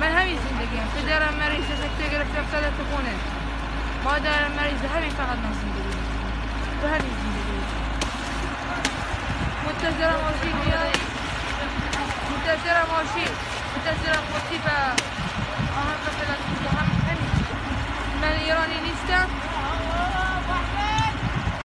من همین زندگیم تو دارم مریض سکته گرفته افتاده تو خونه. مادرم مریض همین فقط من زندگی تو همین زندگی منتظرم آشی بیاد منتظرم آشی منتظرم آشی و